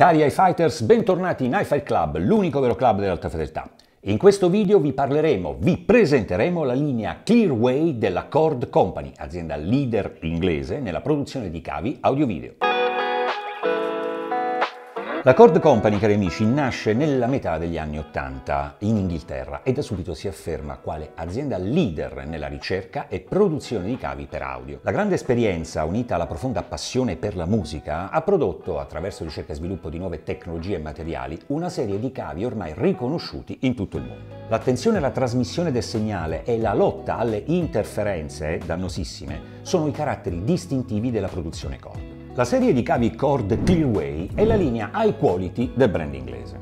Cari iFighters, bentornati in iFight Club, l'unico vero club dell'alta fedeltà. In questo video vi parleremo, vi presenteremo la linea Clearway della Cord Company, azienda leader inglese nella produzione di cavi audio-video. La Cord Company, cari amici, nasce nella metà degli anni Ottanta in Inghilterra e da subito si afferma quale azienda leader nella ricerca e produzione di cavi per audio. La grande esperienza, unita alla profonda passione per la musica, ha prodotto, attraverso ricerca e sviluppo di nuove tecnologie e materiali, una serie di cavi ormai riconosciuti in tutto il mondo. L'attenzione alla trasmissione del segnale e la lotta alle interferenze dannosissime sono i caratteri distintivi della produzione Cord. La serie di cavi Cord Clearway è la linea high quality del brand inglese.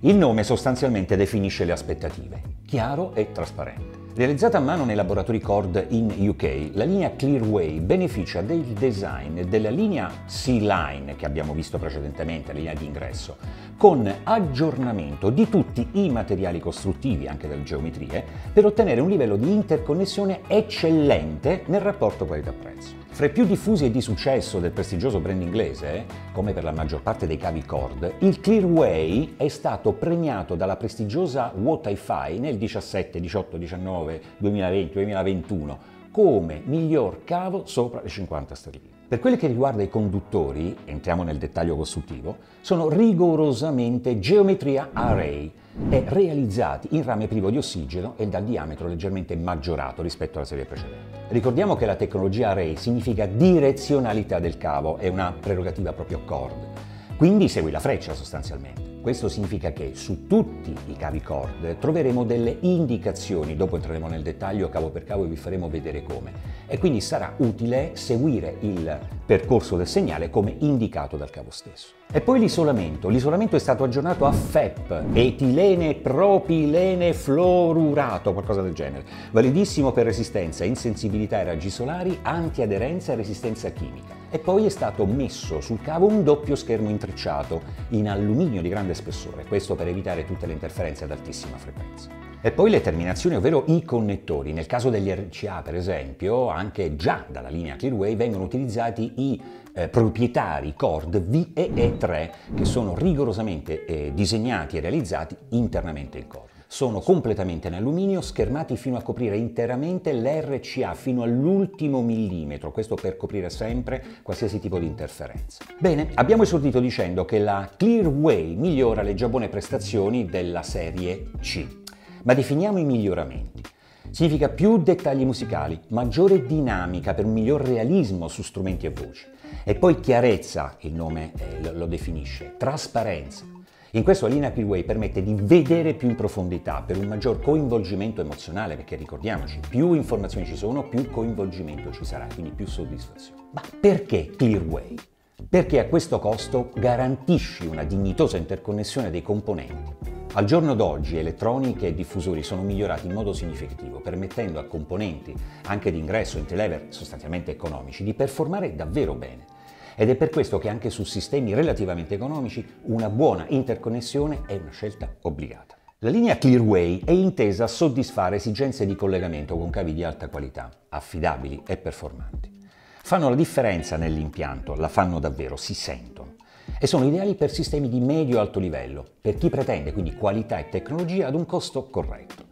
Il nome sostanzialmente definisce le aspettative, chiaro e trasparente. Realizzata a mano nei laboratori Cord in UK, la linea Clearway beneficia del design della linea C-Line che abbiamo visto precedentemente, la linea di ingresso, con aggiornamento di tutti i materiali costruttivi, anche delle geometrie, per ottenere un livello di interconnessione eccellente nel rapporto qualità-prezzo. Fra i più diffusi e di successo del prestigioso brand inglese, come per la maggior parte dei cavi cord, il Clearway è stato premiato dalla prestigiosa What Hi-Fi nel 17, 18, 19, 2020, 2021 come miglior cavo sopra le 50 sterline. Per quello che riguarda i conduttori, entriamo nel dettaglio costruttivo, sono rigorosamente geometria array e realizzati in rame privo di ossigeno e dal diametro leggermente maggiorato rispetto alla serie precedente. Ricordiamo che la tecnologia array significa direzionalità del cavo, è una prerogativa proprio cord, quindi segui la freccia sostanzialmente. Questo significa che su tutti i cavi cord troveremo delle indicazioni, dopo entreremo nel dettaglio cavo per cavo e vi faremo vedere come, e quindi sarà utile seguire il percorso del segnale come indicato dal cavo stesso. E poi l'isolamento. L'isolamento è stato aggiornato a FEP, etilene propilene fluorurato, qualcosa del genere. Validissimo per resistenza, insensibilità ai raggi solari, antiaderenza e resistenza chimica. E poi è stato messo sul cavo un doppio schermo intrecciato in alluminio di grande spessore, questo per evitare tutte le interferenze ad altissima frequenza. E poi le terminazioni, ovvero i connettori. Nel caso degli RCA, per esempio, anche già dalla linea Clearway vengono utilizzati i eh, proprietari cord VEE3 che sono rigorosamente eh, disegnati e realizzati internamente in cord. Sono completamente in alluminio, schermati fino a coprire interamente l'RCA fino all'ultimo millimetro, questo per coprire sempre qualsiasi tipo di interferenza. Bene, abbiamo esordito dicendo che la Clearway migliora le già buone prestazioni della serie C. Ma definiamo i miglioramenti. Significa più dettagli musicali, maggiore dinamica per un miglior realismo su strumenti e voci. E poi chiarezza, il nome eh, lo definisce, trasparenza. In questo la linea Clearway permette di vedere più in profondità per un maggior coinvolgimento emozionale, perché ricordiamoci, più informazioni ci sono, più coinvolgimento ci sarà, quindi più soddisfazione. Ma perché Clearway? Perché a questo costo garantisci una dignitosa interconnessione dei componenti al giorno d'oggi elettroniche e diffusori sono migliorati in modo significativo, permettendo a componenti, anche di ingresso entry level sostanzialmente economici, di performare davvero bene. Ed è per questo che anche su sistemi relativamente economici una buona interconnessione è una scelta obbligata. La linea Clearway è intesa a soddisfare esigenze di collegamento con cavi di alta qualità, affidabili e performanti. Fanno la differenza nell'impianto, la fanno davvero, si sentono e sono ideali per sistemi di medio-alto livello, per chi pretende quindi qualità e tecnologia ad un costo corretto.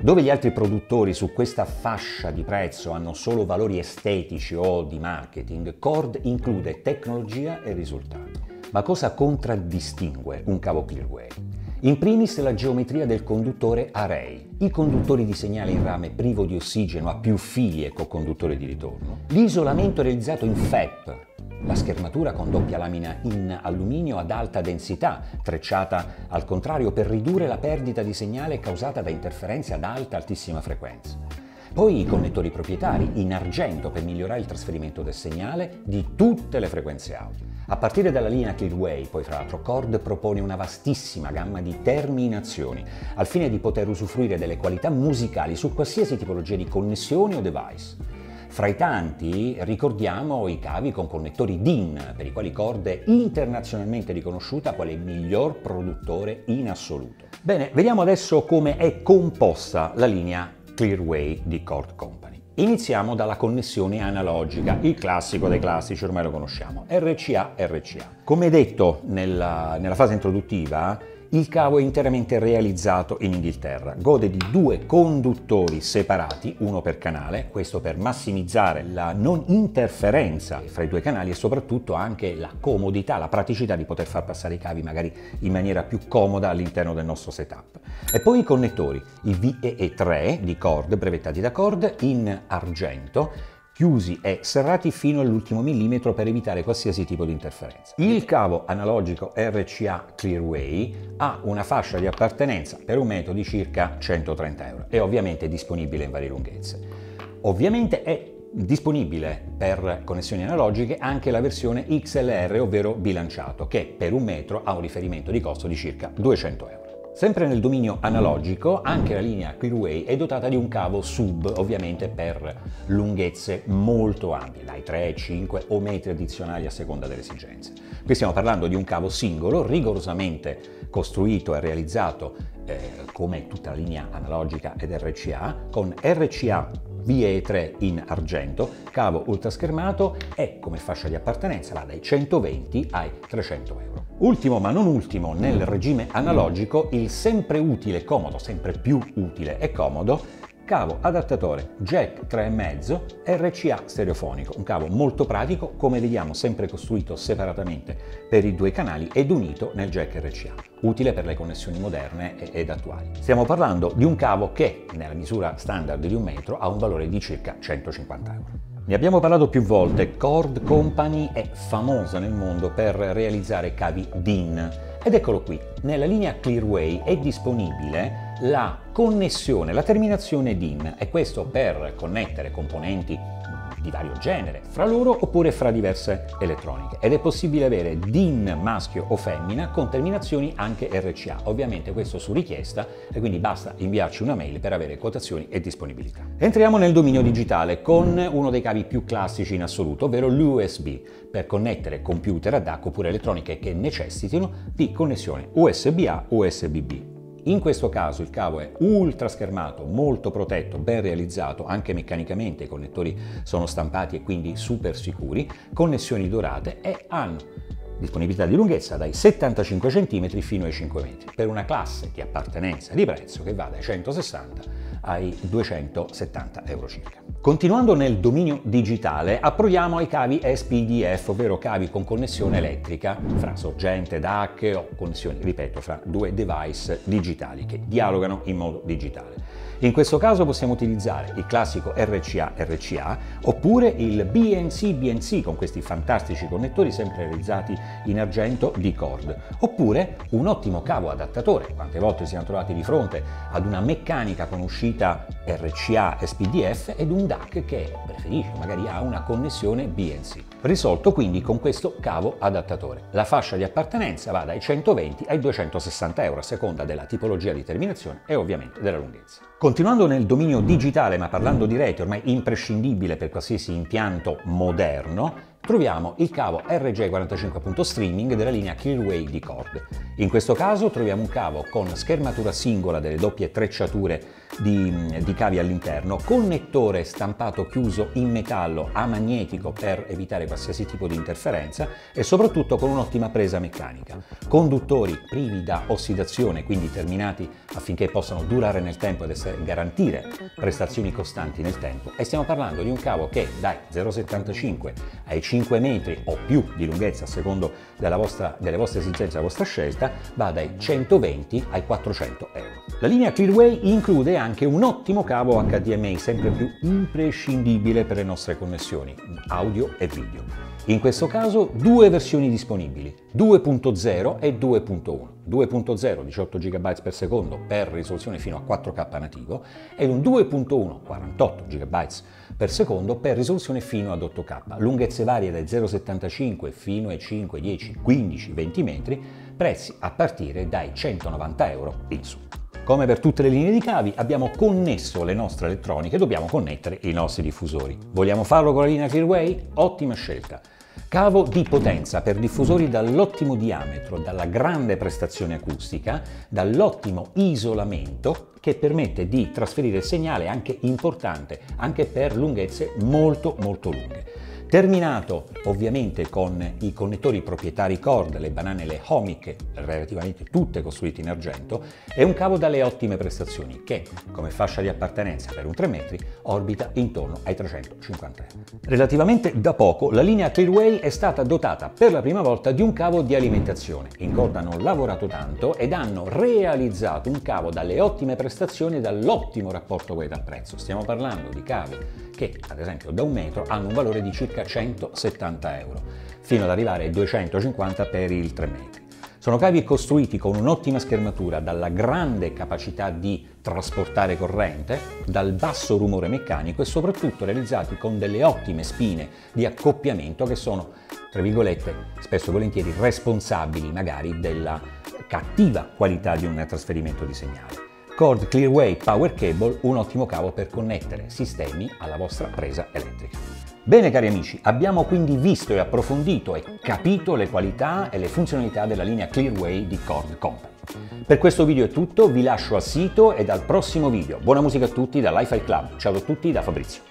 Dove gli altri produttori su questa fascia di prezzo hanno solo valori estetici o di marketing, Cord include tecnologia e risultati. Ma cosa contraddistingue un cavo Clearway? In primis la geometria del conduttore array, i conduttori di segnale in rame privo di ossigeno a più fili e co-conduttore di ritorno, l'isolamento realizzato in FEP, la schermatura con doppia lamina in alluminio ad alta densità, trecciata al contrario per ridurre la perdita di segnale causata da interferenze ad alta altissima frequenza. Poi i connettori proprietari in argento per migliorare il trasferimento del segnale di tutte le frequenze audio. A partire dalla linea Clearway, poi fra l'altro Cord propone una vastissima gamma di terminazioni al fine di poter usufruire delle qualità musicali su qualsiasi tipologia di connessione o device. Fra i tanti ricordiamo i cavi con connettori DIN, per i quali Cord è internazionalmente riconosciuta quale miglior produttore in assoluto. Bene, vediamo adesso come è composta la linea Clearway di Cord Company. Iniziamo dalla connessione analogica, il classico dei classici, ormai lo conosciamo, RCA-RCA. Come detto nella, nella fase introduttiva, il cavo è interamente realizzato in Inghilterra, gode di due conduttori separati, uno per canale, questo per massimizzare la non interferenza fra i due canali e soprattutto anche la comodità, la praticità di poter far passare i cavi magari in maniera più comoda all'interno del nostro setup. E poi i connettori, i VEE3 di Cord, brevettati da Cord, in argento, chiusi e serrati fino all'ultimo millimetro per evitare qualsiasi tipo di interferenza. Il cavo analogico RCA Clearway ha una fascia di appartenenza per un metro di circa 130 euro e ovviamente è disponibile in varie lunghezze. Ovviamente è disponibile per connessioni analogiche anche la versione XLR, ovvero bilanciato, che per un metro ha un riferimento di costo di circa 200 euro. Sempre nel dominio analogico, anche la linea Clearway è dotata di un cavo sub, ovviamente per lunghezze molto ampie, dai 3, 5 o metri addizionali a seconda delle esigenze. Qui stiamo parlando di un cavo singolo, rigorosamente costruito e realizzato eh, come tutta la linea analogica ed RCA, con RCA VE3 in argento, cavo ultraschermato e come fascia di appartenenza va dai 120 ai 300 euro. Ultimo ma non ultimo nel regime analogico il sempre utile, comodo, sempre più utile e comodo cavo adattatore jack 3,5 RCA stereofonico, un cavo molto pratico come vediamo sempre costruito separatamente per i due canali ed unito nel jack RCA, utile per le connessioni moderne ed attuali. Stiamo parlando di un cavo che nella misura standard di un metro ha un valore di circa 150 euro. Ne abbiamo parlato più volte, Cord Company è famosa nel mondo per realizzare cavi DIN. Ed eccolo qui, nella linea Clearway è disponibile la connessione, la terminazione DIN. E questo per connettere componenti di vario genere fra loro oppure fra diverse elettroniche ed è possibile avere DIN maschio o femmina con terminazioni anche RCA, ovviamente questo su richiesta e quindi basta inviarci una mail per avere quotazioni e disponibilità. Entriamo nel dominio digitale con uno dei cavi più classici in assoluto, ovvero l'USB, per connettere computer ad DAC oppure elettroniche che necessitino di connessione USB-A-USB-B. In questo caso il cavo è ultra schermato, molto protetto, ben realizzato, anche meccanicamente i connettori sono stampati e quindi super sicuri, connessioni dorate e hanno disponibilità di lunghezza dai 75 cm fino ai 5 metri, per una classe di appartenenza di prezzo che va dai 160 ai 270 euro circa. Continuando nel dominio digitale, approviamo ai cavi SPDF, ovvero cavi con connessione elettrica fra sorgente, DAC o connessioni, ripeto, fra due device digitali che dialogano in modo digitale. In questo caso possiamo utilizzare il classico RCA-RCA oppure il BNC-BNC con questi fantastici connettori sempre realizzati in argento di cord, oppure un ottimo cavo adattatore. Quante volte siamo trovati di fronte ad una meccanica con uscita RCA SPDF ed un DAC che preferisce, magari ha una connessione BNC. Risolto quindi con questo cavo adattatore. La fascia di appartenenza va dai 120 ai 260 euro a seconda della tipologia di terminazione e ovviamente della lunghezza. Continuando nel dominio digitale, ma parlando di rete ormai imprescindibile per qualsiasi impianto moderno, troviamo il cavo RJ45.streaming della linea Clearway di Cord. In questo caso troviamo un cavo con schermatura singola delle doppie trecciature di, di cavi all'interno, connettore stampato chiuso in metallo a magnetico per evitare qualsiasi tipo di interferenza e soprattutto con un'ottima presa meccanica. Conduttori privi da ossidazione, quindi terminati affinché possano durare nel tempo ed essere, garantire prestazioni costanti nel tempo e stiamo parlando di un cavo che dai 0,75 ai 5 metri o più di lunghezza a secondo vostra, delle vostre esigenze, della vostra scelta, va dai 120 ai 400 euro. La linea Clearway include anche un ottimo cavo HDMI sempre più imprescindibile per le nostre connessioni audio e video. In questo caso due versioni disponibili, 2.0 e 2.1. 2.0 18 GB per secondo per risoluzione fino a 4K nativo e un 2.1 48 GB per secondo per risoluzione fino ad 8K, lunghezze varie dai 0,75 fino ai 5, 10, 15, 20 metri, prezzi a partire dai 190 euro in su. Come per tutte le linee di cavi abbiamo connesso le nostre elettroniche, dobbiamo connettere i nostri diffusori. Vogliamo farlo con la linea Clearway? Ottima scelta. Cavo di potenza per diffusori dall'ottimo diametro, dalla grande prestazione acustica, dall'ottimo isolamento che permette di trasferire segnale anche importante, anche per lunghezze molto molto lunghe. Terminato ovviamente con i connettori proprietari cord, le banane, le Homic, relativamente tutte costruite in argento, è un cavo dalle ottime prestazioni che, come fascia di appartenenza per un 3 metri, orbita intorno ai 350 euro. Relativamente da poco la linea Clearway è stata dotata per la prima volta di un cavo di alimentazione. In Cord hanno lavorato tanto ed hanno realizzato un cavo dalle ottime prestazioni e dall'ottimo rapporto qualità prezzo. Stiamo parlando di cavi che, ad esempio, da un metro hanno un valore di circa 170 euro, fino ad arrivare ai 250 per il 3 metri. Sono cavi costruiti con un'ottima schermatura, dalla grande capacità di trasportare corrente, dal basso rumore meccanico e soprattutto realizzati con delle ottime spine di accoppiamento che sono, tra virgolette, spesso e volentieri responsabili magari della cattiva qualità di un trasferimento di segnale. Cord Clearway Power Cable, un ottimo cavo per connettere sistemi alla vostra presa elettrica. Bene cari amici, abbiamo quindi visto e approfondito e capito le qualità e le funzionalità della linea Clearway di Cord Company. Per questo video è tutto, vi lascio al sito e al prossimo video. Buona musica a tutti da Li-Fi Club. Ciao a tutti da Fabrizio.